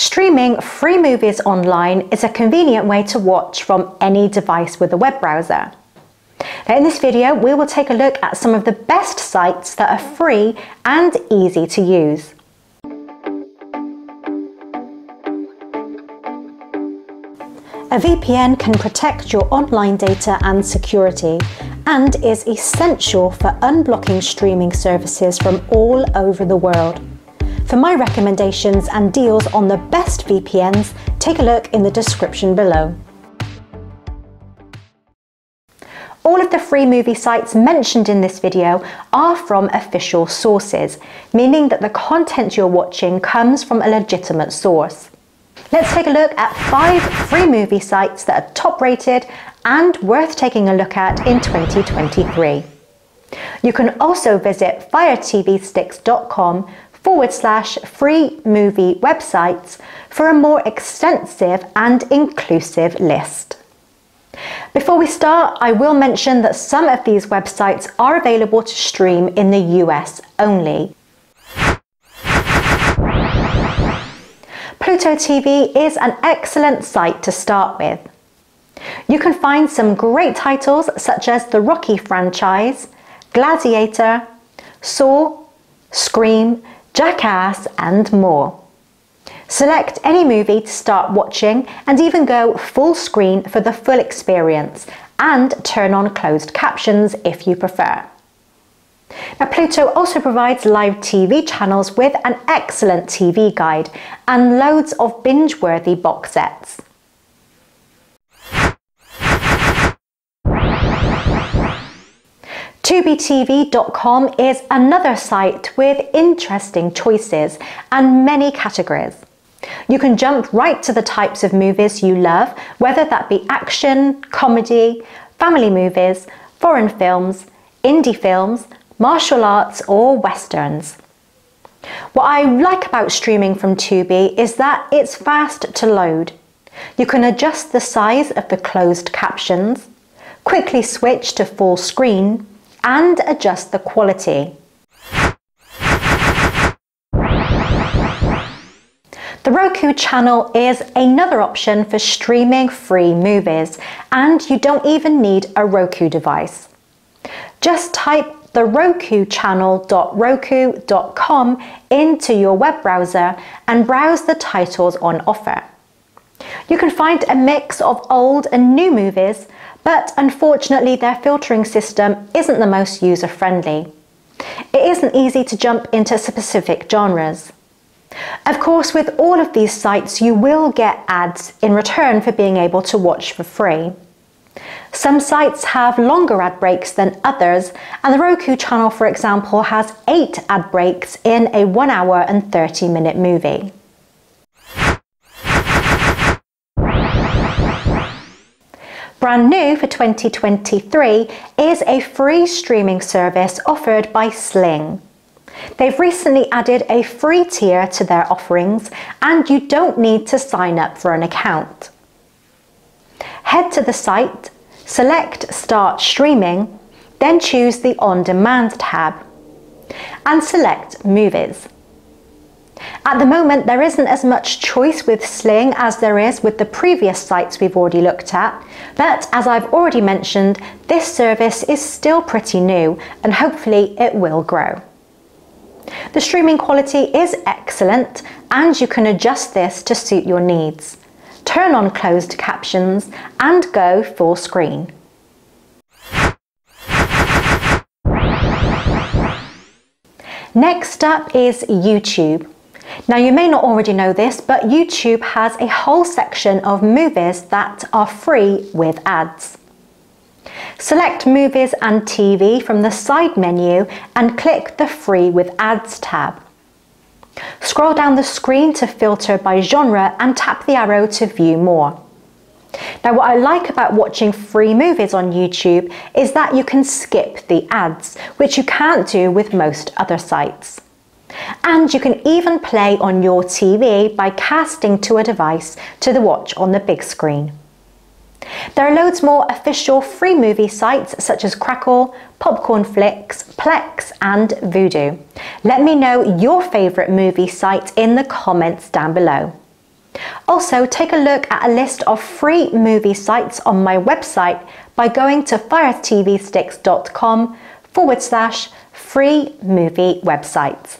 Streaming free movies online is a convenient way to watch from any device with a web browser. Now in this video, we will take a look at some of the best sites that are free and easy to use. A VPN can protect your online data and security and is essential for unblocking streaming services from all over the world. For my recommendations and deals on the best VPNs, take a look in the description below. All of the free movie sites mentioned in this video are from official sources, meaning that the content you're watching comes from a legitimate source. Let's take a look at five free movie sites that are top rated and worth taking a look at in 2023. You can also visit firetvsticks.com forward slash free movie websites for a more extensive and inclusive list. Before we start, I will mention that some of these websites are available to stream in the US only. Pluto TV is an excellent site to start with. You can find some great titles such as the Rocky franchise, Gladiator, Saw, Scream, Jackass, and more. Select any movie to start watching and even go full screen for the full experience and turn on closed captions if you prefer. Now, Pluto also provides live TV channels with an excellent TV guide and loads of binge-worthy box sets. TubiTV.com is another site with interesting choices and many categories. You can jump right to the types of movies you love, whether that be action, comedy, family movies, foreign films, indie films, martial arts or westerns. What I like about streaming from Tubi is that it's fast to load. You can adjust the size of the closed captions, quickly switch to full screen, and adjust the quality. The Roku channel is another option for streaming free movies, and you don't even need a Roku device. Just type the rokuchannel.roku.com into your web browser and browse the titles on offer. You can find a mix of old and new movies, but unfortunately their filtering system isn't the most user-friendly. It isn't easy to jump into specific genres. Of course, with all of these sites, you will get ads in return for being able to watch for free. Some sites have longer ad breaks than others, and the Roku channel, for example, has 8 ad breaks in a 1 hour and 30 minute movie. Brand new for 2023 is a free streaming service offered by Sling. They've recently added a free tier to their offerings and you don't need to sign up for an account. Head to the site, select Start Streaming, then choose the On Demand tab and select Movies. At the moment, there isn't as much choice with Sling as there is with the previous sites we've already looked at, but as I've already mentioned, this service is still pretty new and hopefully it will grow. The streaming quality is excellent and you can adjust this to suit your needs. Turn on closed captions and go full screen. Next up is YouTube. Now you may not already know this, but YouTube has a whole section of movies that are free with ads. Select Movies and TV from the side menu and click the Free with Ads tab. Scroll down the screen to filter by genre and tap the arrow to view more. Now what I like about watching free movies on YouTube is that you can skip the ads, which you can't do with most other sites. And you can even play on your TV by casting to a device to the watch on the big screen. There are loads more official free movie sites such as Crackle, Popcorn Flicks, Plex and Vudu. Let me know your favourite movie site in the comments down below. Also, take a look at a list of free movie sites on my website by going to firetvsticks.com forward slash free movie websites.